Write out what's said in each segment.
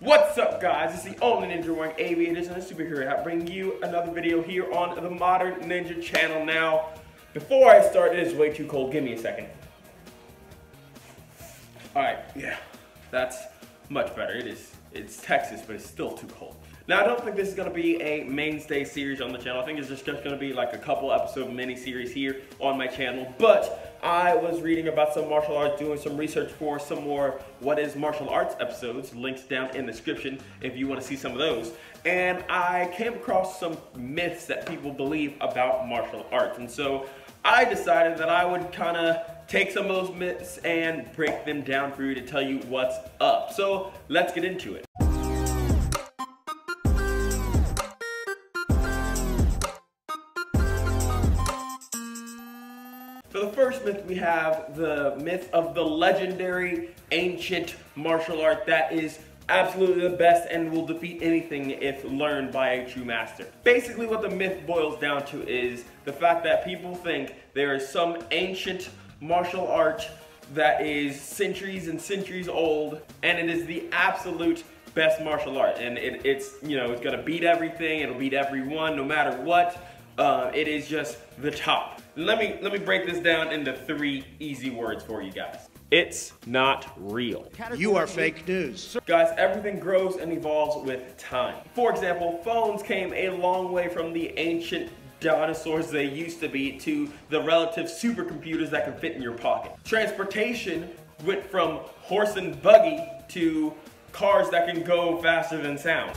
What's up guys, it's the only ninja wearing aviators and a superhero hat bringing you another video here on the Modern Ninja channel. Now, before I start, it is way too cold, give me a second. Alright, yeah, that's much better. It is, it's Texas, but it's still too cold. Now, I don't think this is going to be a mainstay series on the channel. I think it's just, just going to be like a couple episode mini series here on my channel. But I was reading about some martial arts, doing some research for some more What is Martial Arts episodes. Links down in the description if you want to see some of those. And I came across some myths that people believe about martial arts. And so I decided that I would kind of take some of those myths and break them down for you to tell you what's up. So let's get into it. Myth, we have the myth of the legendary ancient martial art that is absolutely the best and will defeat anything if learned by a true master. Basically what the myth boils down to is the fact that people think there is some ancient martial art that is centuries and centuries old and it is the absolute best martial art and it, it's you know it's gonna beat everything it'll beat everyone no matter what uh, it is just the top let me let me break this down into three easy words for you guys. It's not real. You are fake news. Guys, everything grows and evolves with time. For example, phones came a long way from the ancient dinosaurs they used to be to the relative supercomputers that can fit in your pocket. Transportation went from horse and buggy to cars that can go faster than sound.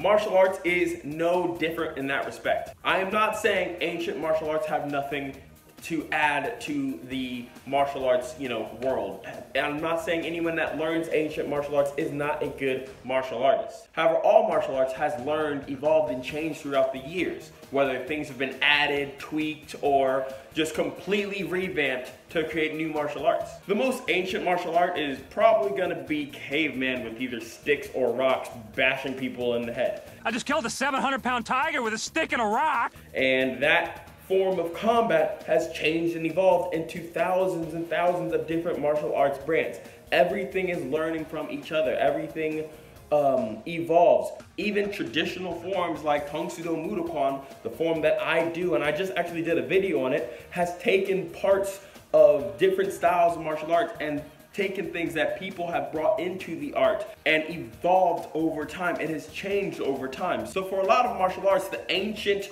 Martial arts is no different in that respect. I am not saying ancient martial arts have nothing to add to the martial arts, you know, world. And I'm not saying anyone that learns ancient martial arts is not a good martial artist. However, all martial arts has learned, evolved, and changed throughout the years, whether things have been added, tweaked, or just completely revamped to create new martial arts. The most ancient martial art is probably gonna be caveman with either sticks or rocks bashing people in the head. I just killed a 700 pound tiger with a stick and a rock. And that form of combat has changed and evolved into thousands and thousands of different martial arts brands. Everything is learning from each other. Everything um, evolves. Even traditional forms like Tang Soo Do Muay the form that I do, and I just actually did a video on it, has taken parts of different styles of martial arts and taken things that people have brought into the art and evolved over time. It has changed over time. So for a lot of martial arts, the ancient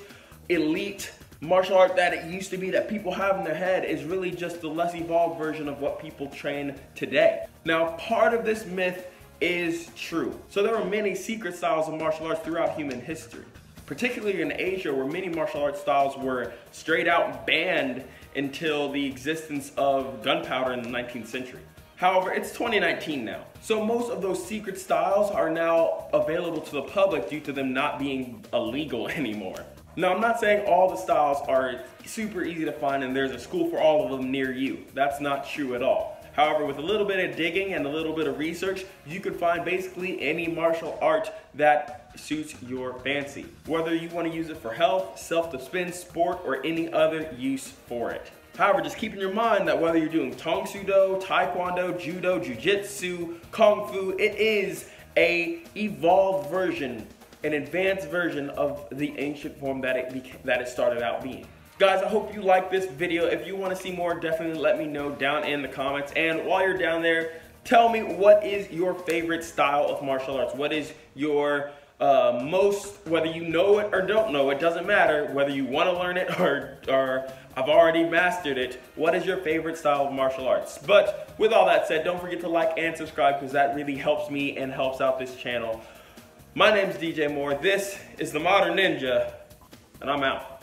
elite martial art that it used to be that people have in their head is really just the less evolved version of what people train today. Now, part of this myth is true. So there are many secret styles of martial arts throughout human history, particularly in Asia where many martial arts styles were straight out banned until the existence of gunpowder in the 19th century. However, it's 2019 now. So most of those secret styles are now available to the public due to them not being illegal anymore. Now, I'm not saying all the styles are super easy to find and there's a school for all of them near you. That's not true at all. However, with a little bit of digging and a little bit of research, you could find basically any martial art that suits your fancy. Whether you want to use it for health, self-defense, sport, or any other use for it. However, just keep in your mind that whether you're doing Tang Soo Do, Taekwondo, Judo, Jiu-Jitsu, Kung Fu, it is a evolved version an advanced version of the ancient form that it, that it started out being. Guys, I hope you like this video. If you want to see more, definitely let me know down in the comments. And while you're down there, tell me what is your favorite style of martial arts? What is your uh, most, whether you know it or don't know, it doesn't matter. Whether you want to learn it or, or I've already mastered it, what is your favorite style of martial arts? But with all that said, don't forget to like and subscribe because that really helps me and helps out this channel. My name's DJ Moore. This is the Modern Ninja, and I'm out.